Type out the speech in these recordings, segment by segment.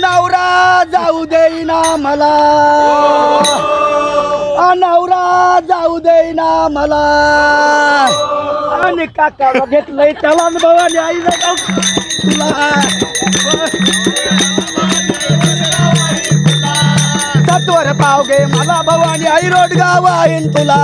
नवरा जाऊ देईना मला. नवरा जाऊ देईना मला. आणि काकाला घेतलंय त्याला न भवानी आई तुला. सत्वर पावगे मला भवानी आई रोड गाव आहे तुला.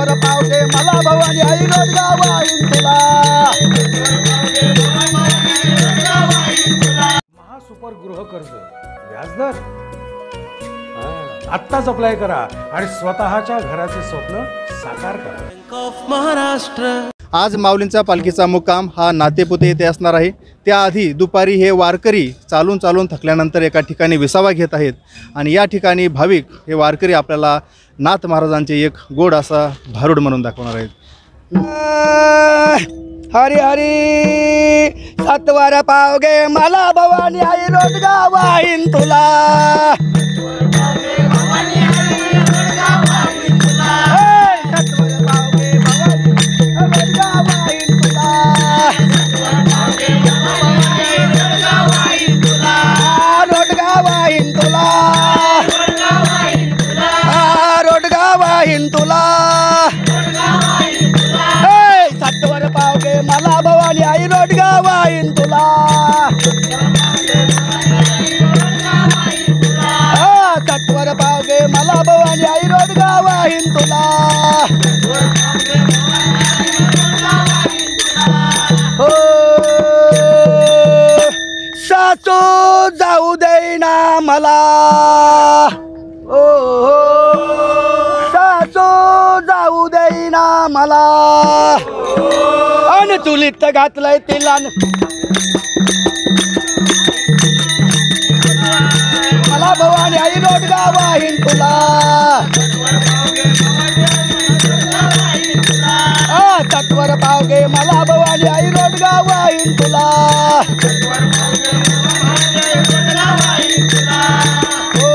ए, सत्वर पाव गे मला भवानी आई गाव तुला. महासुपर गृह कर्ज. व्याजदर? हा, आत्ताच अप्लाय करा आणि स्वतःच्या घराचे स्वप्न साकार करा. आज माऊलींचा पालखीचा मुक्काम हा नातेपुते येथे असणार आहे. त्याआधी दुपारी हे वारकरी चालून चालून थकल्यानंतर एका ठिकाणी विसावा घेत आहेत. आणि या ठिकाणी भाविक हे वारकरी आपल्याला नाथ महाराजांचे एक गोड असा भारूड म्हणून दाखवणार आहेत. हरी हरी सत्वर पावगे मला भवानी आई रोड गाव तुला. सातवर पावगे मला भवानी आई रोड गाव आहे तुला सातवर सत्वर मला भवानी आई रोड गाव आहे तुला. हो. सासू जाऊ देना मला. मला अन चुलीत घातलंय तिला मला भवानी आई रोड वाहीन तुला. आ, तत्वर पावगे मला भवानी आई रोड वाहीन तुला. हो.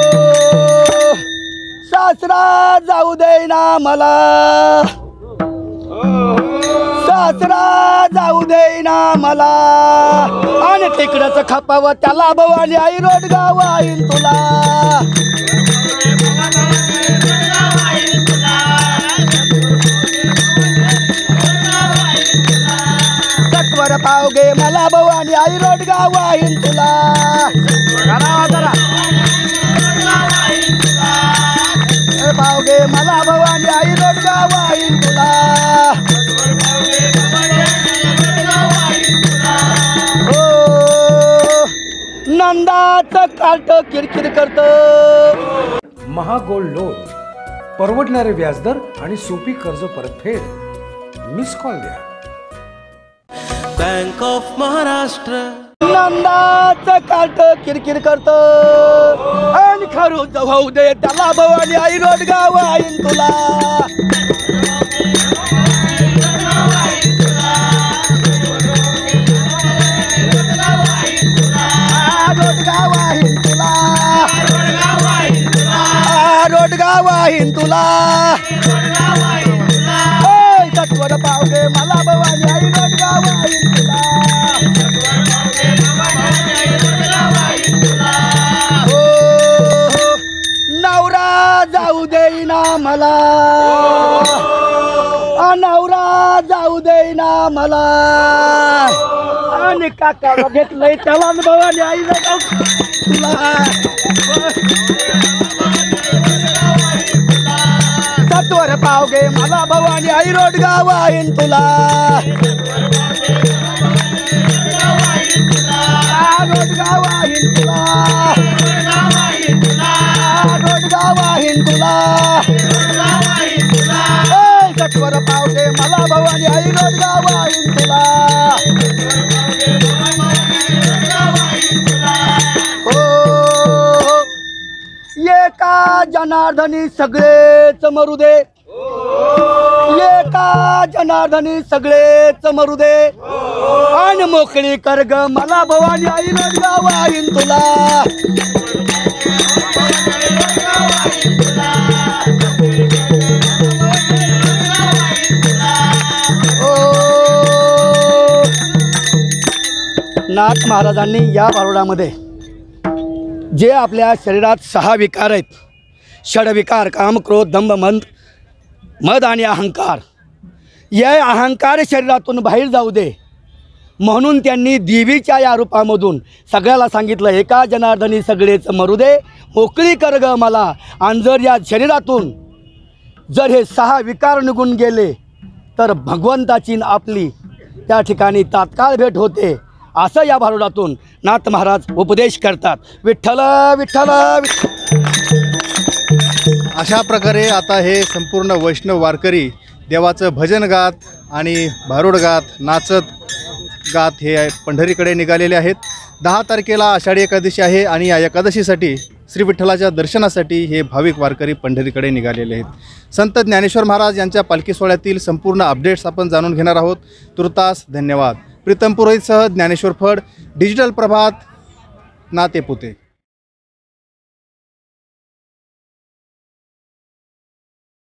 सासरा जाऊ देईना मला. सासरा जाऊ देईना मला. आणि तिकडच खपावं त्याला भवानी आई रोड गाव आहे तुला. तत्वर पाव गे मला भवानी आई रोड गाव आहे तुला. नंदाचं काट किरकिर करत. महागोल्ड लोन. परवडणारे व्याजदर आणि सोपी कर्ज परतफेड. मिस कॉल द्या. बँक ऑफ महाराष्ट्र नंदाचं काट किरकिर करत. आणि खरू होऊ दे त्याला भवानी आई रोड गाव आहे तुला. आ, रोड गाव सत्वर पावगे मला भवानी आई रोड हिंदूला हो, हो, नवरा जाऊ देईना मला. नवरा जाऊ देईना मला. आणि काकाला घेतलंय त्याला भवानी आई जाऊ तुला. सत्वर पावगे मला भवानी आई रोड गाव आहे तुला आ, रोड गाव आहे तुला आ, रोड गाव आहे तुला ए, सत्वर पावगे मला भवानी आई रोड गाव आहे तुला जनार्दनी सगळेच मरू दे. एका जनार्दनी सगळेच मरू दे. आणि मोकळी कर ग मला भवानी आई वाईन तुला. नाथ महाराजांनी या बारोडामध्ये जे आपल्या शरीरात सहा विकार आहेत षडविकार काम क्रोध दंभ मंद मद आणि अहंकार. या अहंकार शरीरातून बाहेर जाऊ दे. म्हणून त्यांनी देवीच्या या रूपामधून सगळ्याला सांगितलं एका जनार्दनी सगळेच मरू दे. मोकळी कर ग मला. आणि जर या शरीरातून जर हे सहा विकार निघून गेले तर भगवंताची आपली त्या ठिकाणी तात्काळ भेट होते. असं या भारुडातून नाथ महाराज उपदेश करतात. विठ्ठल विठ्ठल विठ्ठल. अशा प्रकारे आता हे संपूर्ण वैष्णव वारकरी देवाचं भजन गात आणि भारुड गात नाचत गात हे पंढरीकडे निघालेले आहेत. दहा तारखेला आषाढी एकादशी आहे आणि या एकादशीसाठी श्री विठ्ठलाच्या दर्शनासाठी हे भाविक वारकरी पंढरीकडे निघालेले आहेत. संत ज्ञानेश्वर महाराज यांच्या पालखी सोहळ्यातील संपूर्ण अपडेट्स आपण जाणून घेणार आहोत. तुर्तास धन्यवाद. प्रीतम पुरोहितसह ज्ञानेश्वर फड डिजिटल प्रभात नातेपुते.